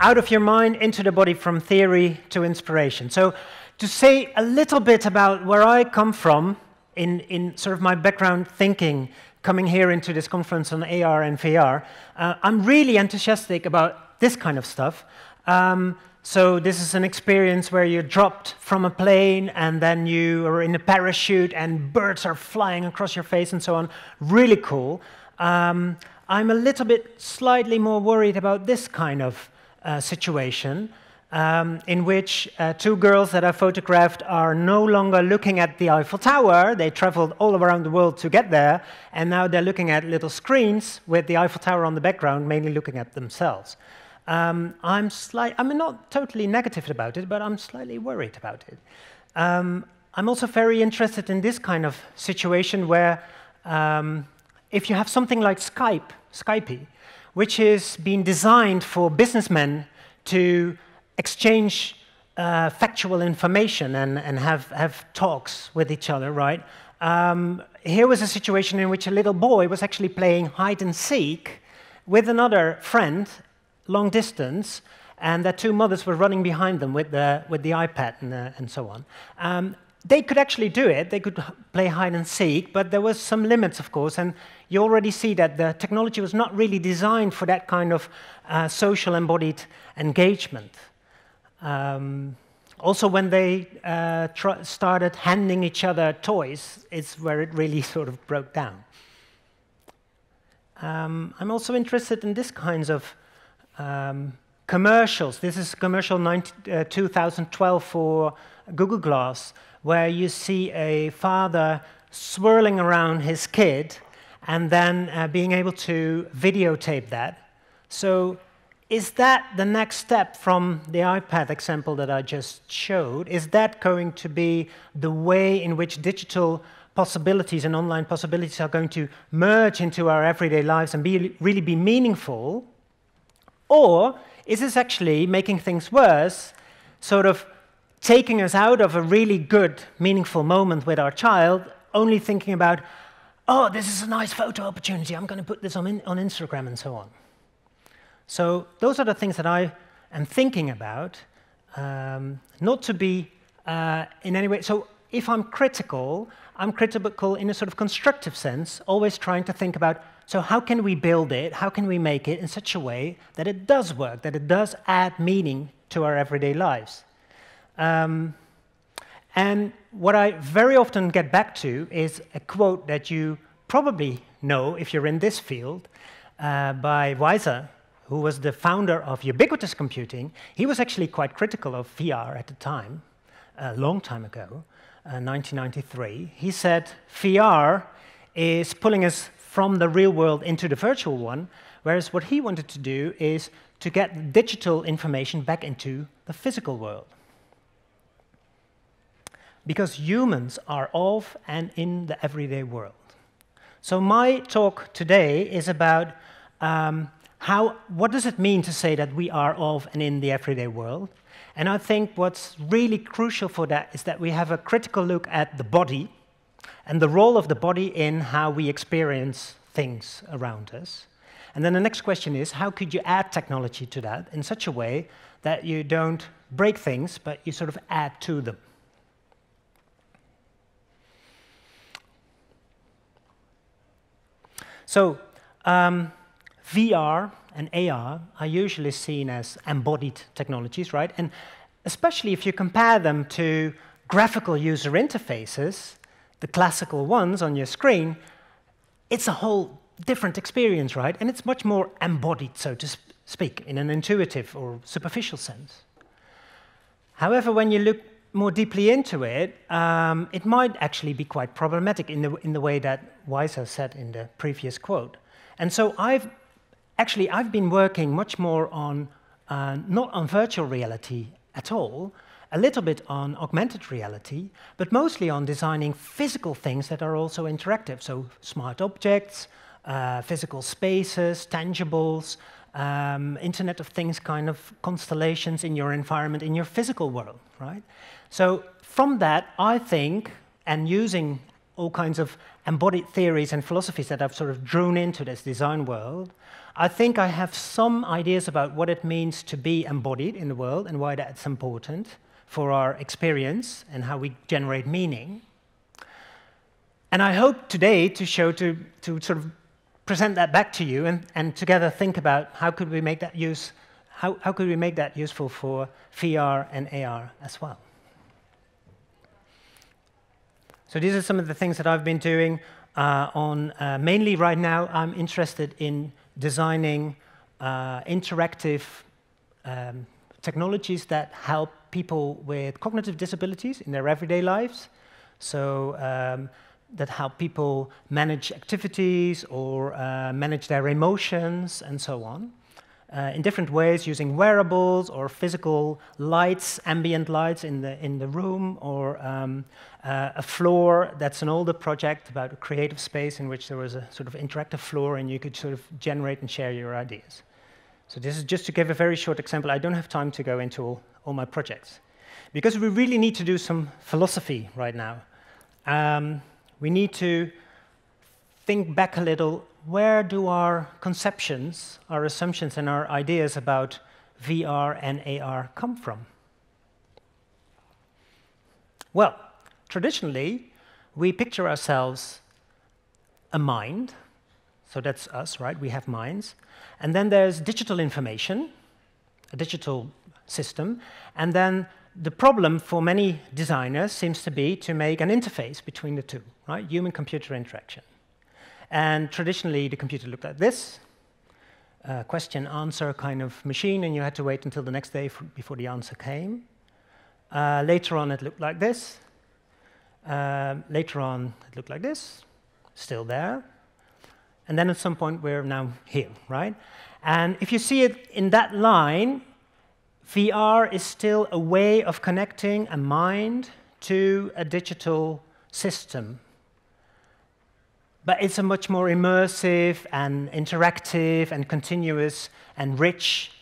out of your mind into the body from theory to inspiration. So, to say a little bit about where I come from in, in sort of my background thinking coming here into this conference on AR and VR, uh, I'm really enthusiastic about this kind of stuff. Um, so this is an experience where you're dropped from a plane and then you are in a parachute and birds are flying across your face and so on. Really cool. Um, I'm a little bit slightly more worried about this kind of uh, situation um, in which uh, two girls that I photographed are no longer looking at the Eiffel Tower. They traveled all around the world to get there, and now they're looking at little screens with the Eiffel Tower on the background, mainly looking at themselves. Um, I'm, I'm not totally negative about it, but I'm slightly worried about it. Um, I'm also very interested in this kind of situation where um, if you have something like Skype, Skype, which is being designed for businessmen to exchange uh, factual information and, and have, have talks with each other, right? Um, here was a situation in which a little boy was actually playing hide and seek with another friend, long distance, and their two mothers were running behind them with the, with the iPad and, uh, and so on. Um, they could actually do it, they could play hide and seek, but there was some limits, of course, and you already see that the technology was not really designed for that kind of uh, social embodied engagement. Um, also, when they uh, started handing each other toys, it's where it really sort of broke down. Um, I'm also interested in this kinds of um, commercials. This is commercial 19, uh, 2012 for Google Glass, where you see a father swirling around his kid and then uh, being able to videotape that. So is that the next step from the iPad example that I just showed? Is that going to be the way in which digital possibilities and online possibilities are going to merge into our everyday lives and be, really be meaningful? Or is this actually making things worse, sort of taking us out of a really good, meaningful moment with our child, only thinking about, oh, this is a nice photo opportunity, I'm going to put this on, on Instagram and so on? So those are the things that I am thinking about, um, not to be uh, in any way. So if I'm critical, I'm critical in a sort of constructive sense, always trying to think about so how can we build it, how can we make it in such a way that it does work, that it does add meaning to our everyday lives. Um, and what I very often get back to is a quote that you probably know if you're in this field uh, by Weiser, who was the founder of ubiquitous computing, he was actually quite critical of VR at the time, a long time ago, uh, 1993. He said VR is pulling us from the real world into the virtual one, whereas what he wanted to do is to get digital information back into the physical world. Because humans are of and in the everyday world. So my talk today is about um, how, what does it mean to say that we are of and in the everyday world? And I think what's really crucial for that is that we have a critical look at the body and the role of the body in how we experience things around us. And then the next question is how could you add technology to that in such a way that you don't break things, but you sort of add to them? So, um, VR and AR are usually seen as embodied technologies, right? And especially if you compare them to graphical user interfaces, the classical ones on your screen, it's a whole different experience, right? And it's much more embodied, so to speak, in an intuitive or superficial sense. However, when you look more deeply into it, um, it might actually be quite problematic in the, in the way that Weiser said in the previous quote. And so I've Actually, I've been working much more on, uh, not on virtual reality at all, a little bit on augmented reality, but mostly on designing physical things that are also interactive. So smart objects, uh, physical spaces, tangibles, um, Internet of Things kind of constellations in your environment, in your physical world, right? So from that, I think, and using all kinds of embodied theories and philosophies that I've sort of drawn into this design world, I think I have some ideas about what it means to be embodied in the world and why that's important for our experience and how we generate meaning. And I hope today to show, to, to sort of present that back to you and, and together think about how could we make that use, how, how could we make that useful for VR and AR as well. So these are some of the things that I've been doing uh, on, uh, mainly right now, I'm interested in designing uh, interactive um, technologies that help people with cognitive disabilities in their everyday lives. So um, that help people manage activities or uh, manage their emotions and so on. Uh, in different ways using wearables or physical lights, ambient lights in the, in the room, or um, uh, a floor. That's an older project about a creative space in which there was a sort of interactive floor and you could sort of generate and share your ideas. So this is just to give a very short example. I don't have time to go into all, all my projects. Because we really need to do some philosophy right now. Um, we need to think back a little where do our conceptions, our assumptions, and our ideas about VR and AR come from? Well, traditionally, we picture ourselves a mind, so that's us, right? We have minds. And then there's digital information, a digital system, and then the problem for many designers seems to be to make an interface between the two, right? Human-computer interaction. And traditionally, the computer looked like this, a question answer kind of machine, and you had to wait until the next day before the answer came. Uh, later on, it looked like this. Uh, later on, it looked like this, still there. And then at some point, we're now here, right? And if you see it in that line, VR is still a way of connecting a mind to a digital system but it's a much more immersive and interactive and continuous and rich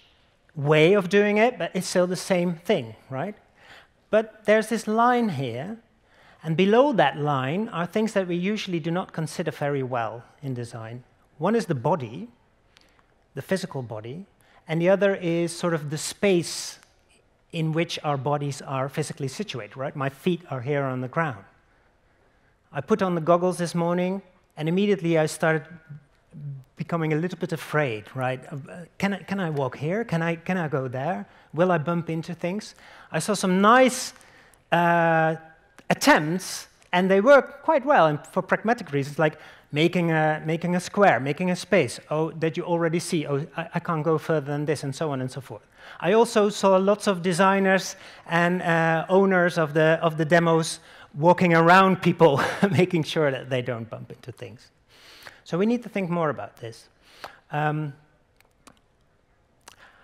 way of doing it, but it's still the same thing, right? But there's this line here, and below that line are things that we usually do not consider very well in design. One is the body, the physical body, and the other is sort of the space in which our bodies are physically situated, right? My feet are here on the ground. I put on the goggles this morning, and immediately I started becoming a little bit afraid, right? Uh, can I, can I walk here? Can I, can I go there? Will I bump into things? I saw some nice uh, attempts, and they work quite well and for pragmatic reasons, like making a, making a square, making a space oh, that you already see. Oh, I, I can't go further than this, and so on and so forth. I also saw lots of designers and uh, owners of the, of the demos walking around people, making sure that they don't bump into things. So we need to think more about this. Um,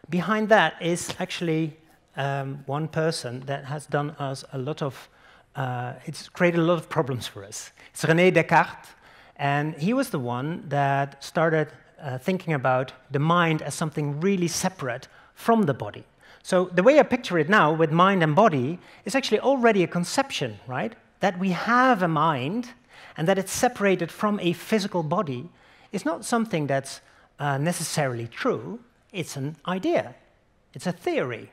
behind that is actually um, one person that has done us a lot of, uh, it's created a lot of problems for us. It's René Descartes, and he was the one that started uh, thinking about the mind as something really separate from the body. So the way I picture it now with mind and body is actually already a conception, right? That we have a mind and that it's separated from a physical body is not something that's uh, necessarily true. It's an idea. It's a theory.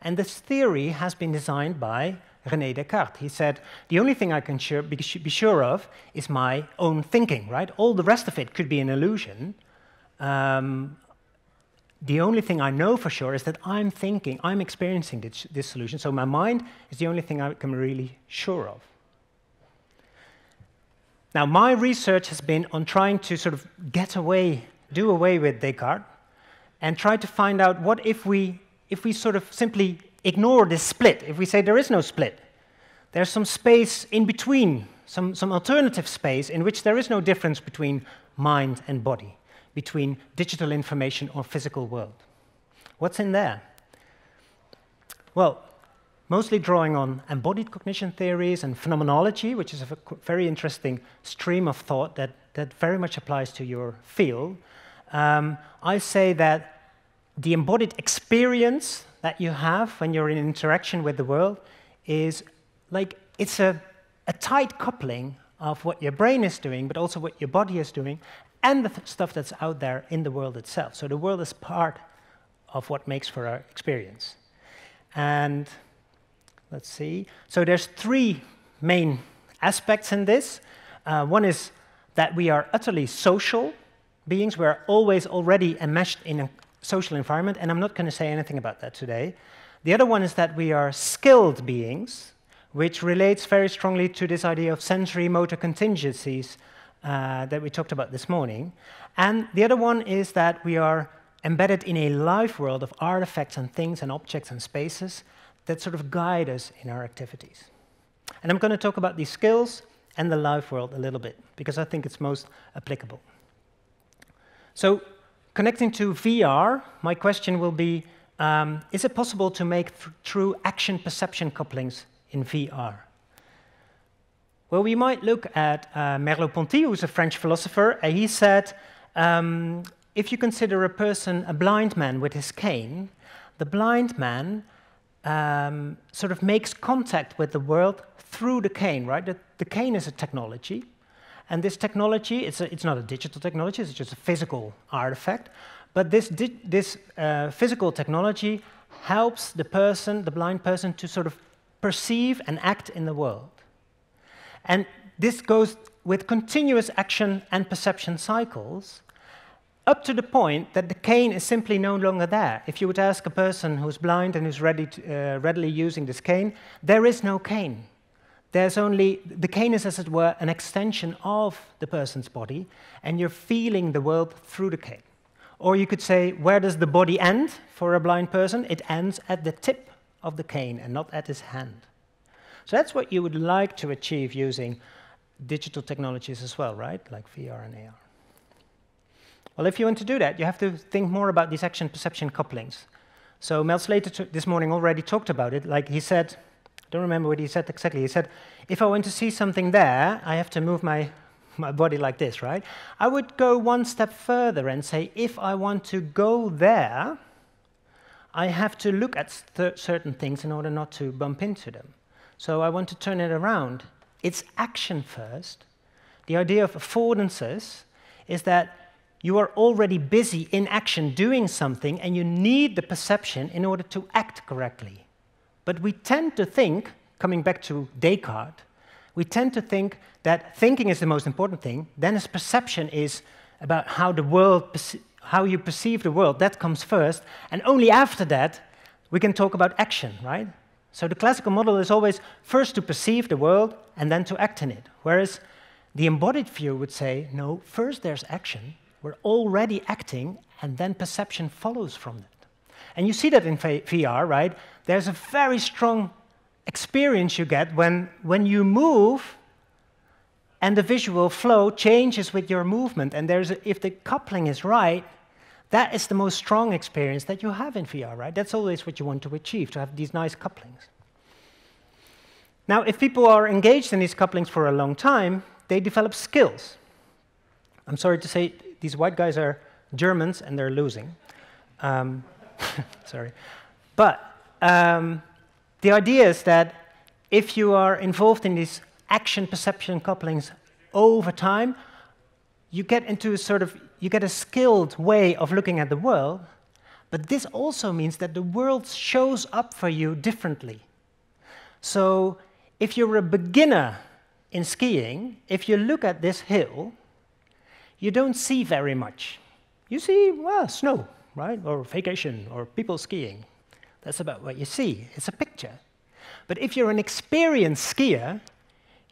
And this theory has been designed by René Descartes. He said, the only thing I can sure, be, be, sure of is my own thinking, right? All the rest of it could be an illusion. Um, the only thing I know for sure is that I'm thinking, I'm experiencing this, this, solution. So my mind is the only thing I can really sure of. Now, my research has been on trying to sort of get away, do away with Descartes, and try to find out what if we, if we sort of simply ignore this split, if we say there is no split, there's some space in between, some, some alternative space in which there is no difference between mind and body between digital information or physical world. What's in there? Well, mostly drawing on embodied cognition theories and phenomenology, which is a very interesting stream of thought that, that very much applies to your field. Um, I say that the embodied experience that you have when you're in interaction with the world is like it's a, a tight coupling of what your brain is doing, but also what your body is doing, and the th stuff that's out there in the world itself. So the world is part of what makes for our experience. And let's see. So there's three main aspects in this. Uh, one is that we are utterly social beings. We're always already enmeshed in a social environment, and I'm not going to say anything about that today. The other one is that we are skilled beings, which relates very strongly to this idea of sensory motor contingencies uh, that we talked about this morning. And the other one is that we are embedded in a life world of artifacts and things and objects and spaces that sort of guide us in our activities. And I'm going to talk about these skills and the life world a little bit, because I think it's most applicable. So, connecting to VR, my question will be um, Is it possible to make true action perception couplings in VR? Well, we might look at uh, Merleau-Ponty, who's a French philosopher, and he said um, if you consider a person a blind man with his cane, the blind man um, sort of makes contact with the world through the cane, right? The, the cane is a technology, and this technology, it's, a, it's not a digital technology, it's just a physical artifact, but this, this uh, physical technology helps the person, the blind person, to sort of perceive and act in the world. And this goes with continuous action and perception cycles, up to the point that the cane is simply no longer there. If you would ask a person who's blind and who's ready to, uh, readily using this cane, there is no cane. There's only, the cane is, as it were, an extension of the person's body, and you're feeling the world through the cane. Or you could say, where does the body end for a blind person? It ends at the tip of the cane and not at his hand. So that's what you would like to achieve using digital technologies as well, right? Like VR and AR. Well, if you want to do that, you have to think more about these action perception couplings. So Mel Slater this morning already talked about it. Like he said, don't remember what he said exactly. He said, if I want to see something there, I have to move my, my body like this, right? I would go one step further and say, if I want to go there, I have to look at certain things in order not to bump into them. So I want to turn it around. It's action first. The idea of affordances is that you are already busy in action doing something and you need the perception in order to act correctly. But we tend to think, coming back to Descartes, we tend to think that thinking is the most important thing, then as perception is about how the world, how you perceive the world, that comes first, and only after that we can talk about action, right? So the classical model is always first to perceive the world and then to act in it, whereas the embodied view would say, no, first there's action, we're already acting, and then perception follows from that. And you see that in VR, right? There's a very strong experience you get when, when you move and the visual flow changes with your movement. And there's a, if the coupling is right, that is the most strong experience that you have in VR, right? That's always what you want to achieve, to have these nice couplings. Now, if people are engaged in these couplings for a long time, they develop skills. I'm sorry to say these white guys are Germans and they're losing. Um, sorry. But um, the idea is that if you are involved in these action perception couplings over time, you get into a sort of, you get a skilled way of looking at the world, but this also means that the world shows up for you differently. So if you're a beginner in skiing, if you look at this hill, you don't see very much. You see, well, snow, right? Or vacation, or people skiing. That's about what you see. It's a picture. But if you're an experienced skier,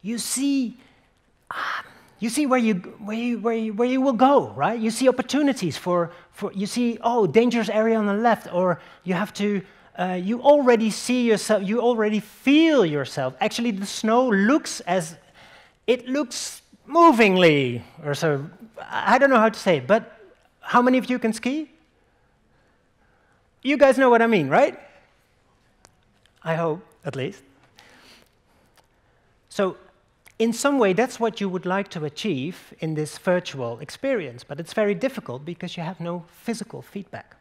you see, ah, you see where you, where, you, where, you, where you will go, right? You see opportunities for, for, you see, oh, dangerous area on the left, or you have to, uh, you already see yourself, you already feel yourself. Actually, the snow looks as, it looks movingly, or so, I don't know how to say it, but how many of you can ski? You guys know what I mean, right? I hope, at least. So, in some way, that's what you would like to achieve in this virtual experience, but it's very difficult because you have no physical feedback.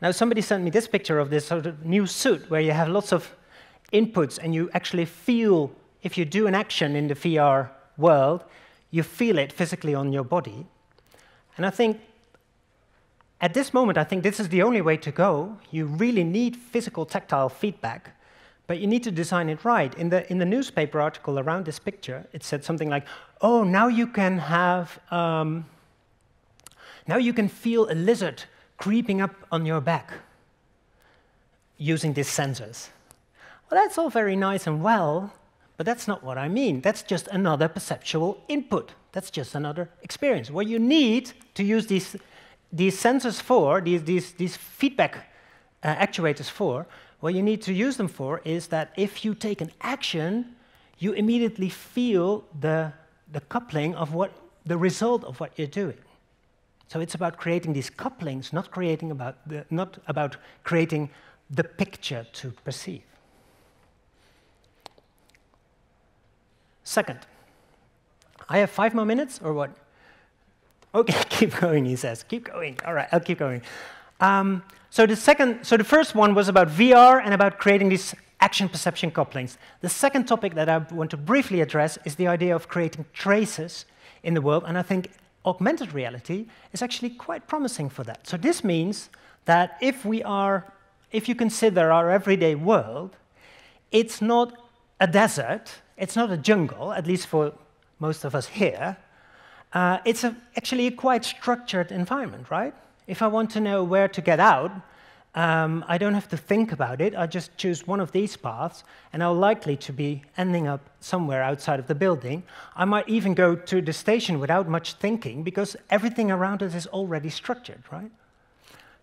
Now, somebody sent me this picture of this sort of new suit where you have lots of inputs and you actually feel if you do an action in the VR world, you feel it physically on your body. And I think at this moment, I think this is the only way to go. You really need physical tactile feedback, but you need to design it right. In the, in the newspaper article around this picture, it said something like, oh, now you can have, um, now you can feel a lizard creeping up on your back using these sensors. Well, that's all very nice and well, but that's not what I mean. That's just another perceptual input. That's just another experience. What you need to use these, these sensors for, these, these, these feedback uh, actuators for, what you need to use them for is that if you take an action, you immediately feel the, the coupling of what the result of what you're doing. So it's about creating these couplings, not creating about the, not about creating the picture to perceive. Second, I have five more minutes, or what? Okay, keep going, he says. Keep going. All right, I'll keep going. Um, so the second, so the first one was about VR and about creating these action perception couplings. The second topic that I want to briefly address is the idea of creating traces in the world, and I think augmented reality is actually quite promising for that. So this means that if we are if you consider our everyday world, it's not a desert, it's not a jungle, at least for most of us here. Uh, it's a, actually a quite structured environment, right? If I want to know where to get out, um, I don't have to think about it. I just choose one of these paths, and I'm likely to be ending up somewhere outside of the building. I might even go to the station without much thinking because everything around us is already structured, right?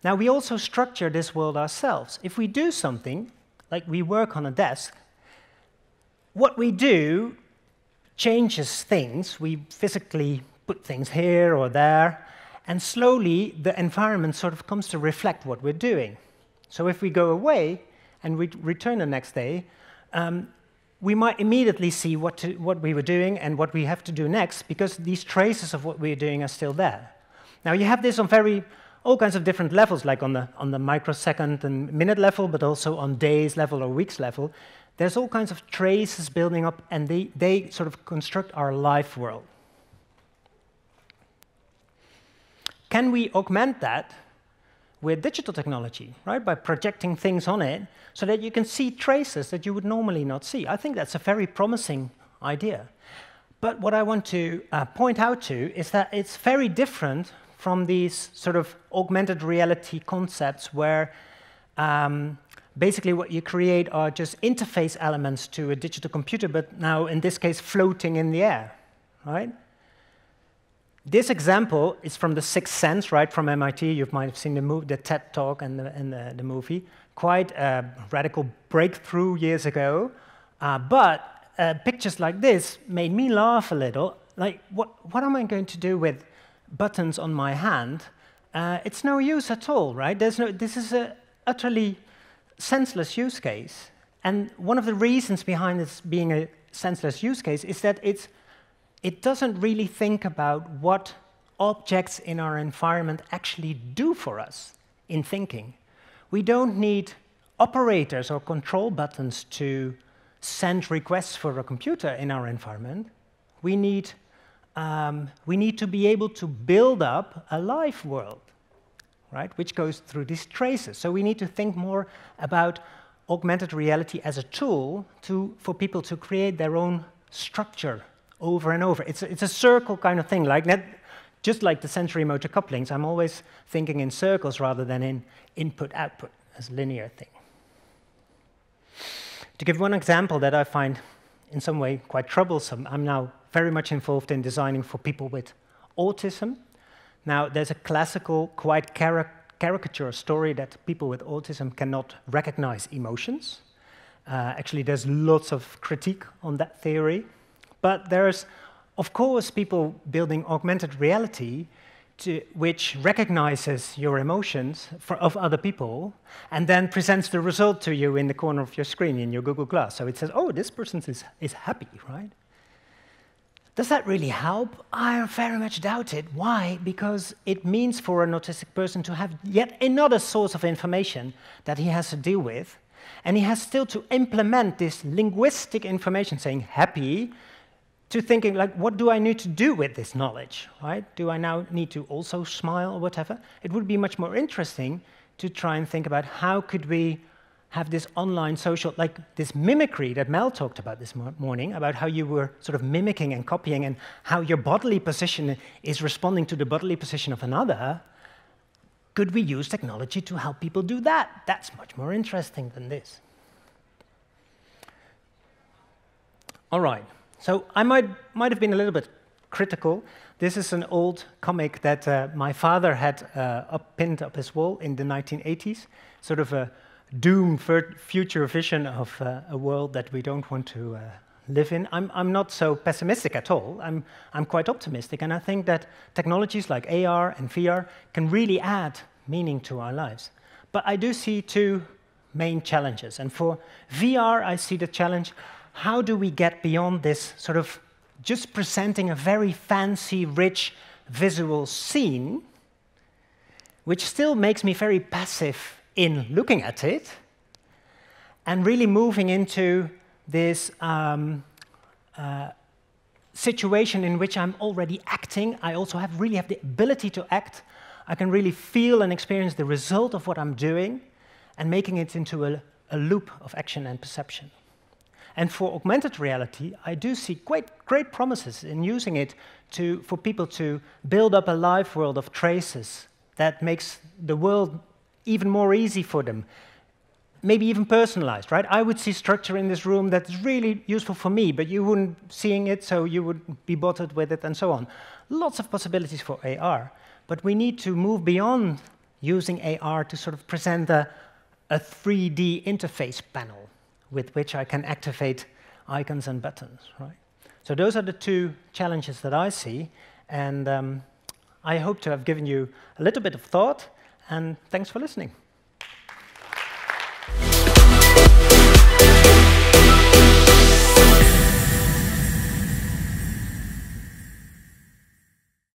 Now, we also structure this world ourselves. If we do something, like we work on a desk, what we do changes things. We physically put things here or there, and slowly the environment sort of comes to reflect what we're doing. So if we go away and we return the next day, um, we might immediately see what, to, what we were doing and what we have to do next because these traces of what we're doing are still there. Now, you have this on very all kinds of different levels, like on the, on the microsecond and minute level, but also on days level or weeks level. There's all kinds of traces building up, and they, they sort of construct our life world. Can we augment that with digital technology, right? By projecting things on it so that you can see traces that you would normally not see. I think that's a very promising idea. But what I want to uh, point out to is that it's very different from these sort of augmented reality concepts where um, basically what you create are just interface elements to a digital computer, but now in this case floating in the air, right? This example is from The Sixth Sense, right, from MIT. You might have seen the, movie, the TED talk and the, and the, the movie. Quite a radical breakthrough years ago. Uh, but uh, pictures like this made me laugh a little. Like, what, what am I going to do with buttons on my hand, uh, it's no use at all, right? There's no, this is an utterly senseless use case. And one of the reasons behind this being a senseless use case is that it's, it doesn't really think about what objects in our environment actually do for us in thinking. We don't need operators or control buttons to send requests for a computer in our environment. We need um, we need to be able to build up a life world, right, which goes through these traces. So we need to think more about augmented reality as a tool to, for people to create their own structure over and over. It's a, it's a circle kind of thing, like that, just like the sensory motor couplings. I'm always thinking in circles rather than in input-output as a linear thing. To give one example that I find in some way quite troublesome, I'm now very much involved in designing for people with autism. Now, there's a classical, quite caric caricature story that people with autism cannot recognize emotions. Uh, actually, there's lots of critique on that theory. But there's, of course, people building augmented reality to, which recognizes your emotions for, of other people and then presents the result to you in the corner of your screen in your Google Glass. So it says, oh, this person is, is happy, right? Does that really help? I very much doubt it. Why? Because it means for an autistic person to have yet another source of information that he has to deal with. And he has still to implement this linguistic information saying happy to thinking like, what do I need to do with this knowledge, right? Do I now need to also smile or whatever? It would be much more interesting to try and think about how could we have this online social, like this mimicry that Mel talked about this morning, about how you were sort of mimicking and copying and how your bodily position is responding to the bodily position of another. Could we use technology to help people do that? That's much more interesting than this. All right. So I might, might have been a little bit critical. This is an old comic that uh, my father had uh, up, pinned up his wall in the 1980s, sort of a doomed future vision of uh, a world that we don't want to uh, live in. I'm, I'm not so pessimistic at all. I'm, I'm quite optimistic, and I think that technologies like AR and VR can really add meaning to our lives. But I do see two main challenges, and for VR, I see the challenge how do we get beyond this sort of just presenting a very fancy, rich visual scene, which still makes me very passive in looking at it, and really moving into this um, uh, situation in which I'm already acting. I also have really have the ability to act. I can really feel and experience the result of what I'm doing and making it into a, a loop of action and perception. And for augmented reality, I do see great, great promises in using it to, for people to build up a life world of traces that makes the world even more easy for them, maybe even personalized, right? I would see structure in this room that's really useful for me, but you wouldn't seeing it, so you would be bothered with it, and so on. Lots of possibilities for AR, but we need to move beyond using AR to sort of present a, a 3D interface panel with which I can activate icons and buttons, right? So those are the two challenges that I see, and um, I hope to have given you a little bit of thought, and thanks for listening.